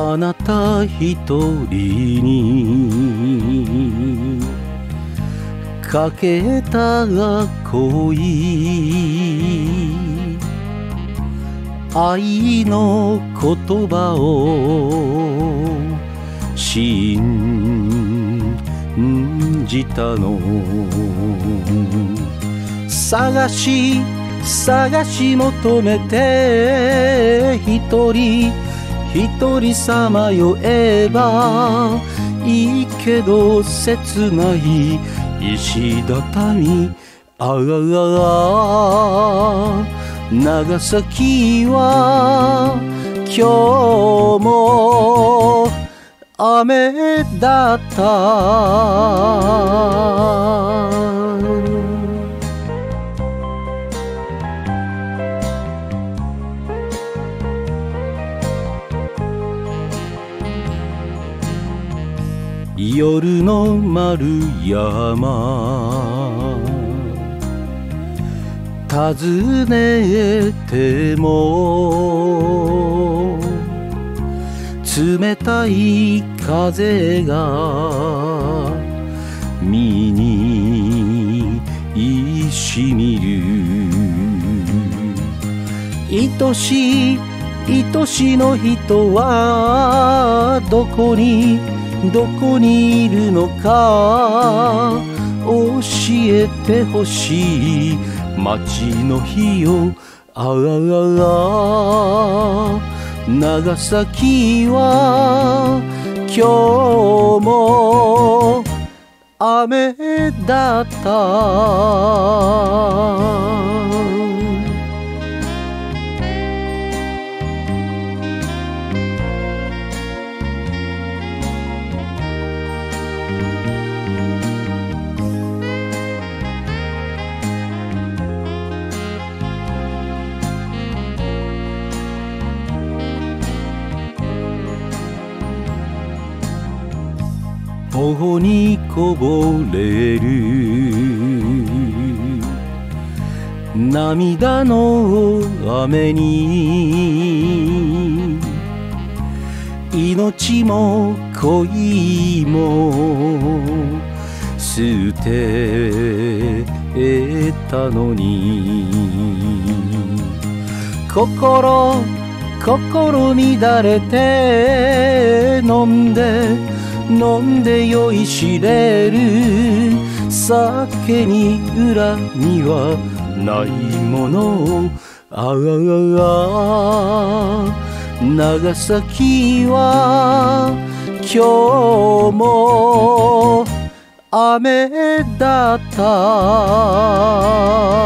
あなた一人にかけた恋愛の言葉を信じたの。探し探し求めて一人。一人さまよえばいいけど切ない石畳ああ長崎は今日も雨だった。夜の丸山。尋ねても冷たい風が身にいしみる。愛しい愛しの人はどこにどこにいるのか教えてほしい。街の日よああ長崎は今日も雨だった。頬にこぼれる。涙の雨に命も恋も捨てたのに。心心乱れて飲んで飲んで酔いしれる。酒に恨みはないもの。ああ長崎は今日も雨だった。